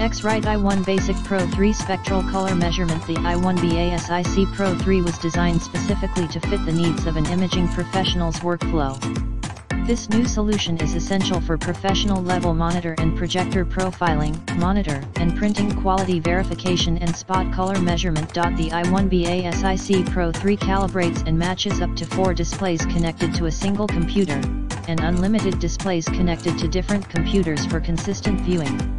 X-Rite i1 Basic Pro 3 Spectral Color Measurement The i1 BASIC Pro 3 was designed specifically to fit the needs of an imaging professional's workflow. This new solution is essential for professional level monitor and projector profiling, monitor and printing quality verification and spot color measurement. The i1 BASIC Pro 3 calibrates and matches up to 4 displays connected to a single computer, and unlimited displays connected to different computers for consistent viewing.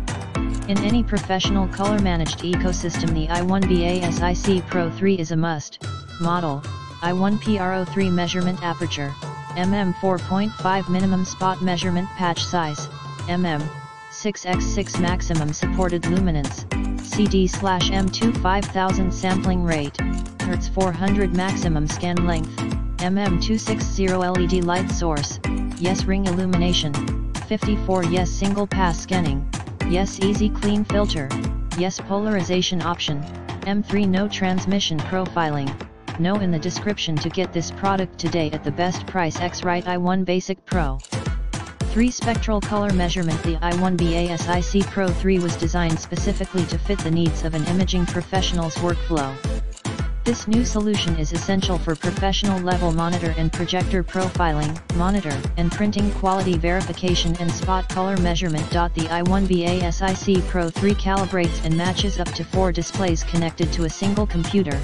In any professional color-managed ecosystem the i1 BASIC Pro 3 is a must. Model, i1 PRO3 measurement aperture, mm 4.5 minimum spot measurement patch size, mm 6x6 maximum supported luminance, CD slash M2 5000 sampling rate, Hz 400 maximum scan length, MM260 LED light source, yes ring illumination, 54 yes single pass scanning, Yes Easy Clean Filter, Yes Polarization Option, M3 No Transmission Profiling, no in the description to get this product today at the best price. X-Rite i1 Basic Pro. 3 Spectral Color Measurement. The i1 BASIC Pro 3 was designed specifically to fit the needs of an imaging professional's workflow. This new solution is essential for professional level monitor and projector profiling, monitor and printing quality verification and spot color measurement. The i1 BASIC Pro 3 calibrates and matches up to 4 displays connected to a single computer,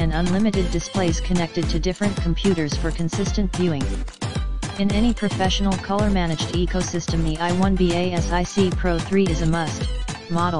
and unlimited displays connected to different computers for consistent viewing. In any professional color managed ecosystem the i1 BASIC Pro 3 is a must, model.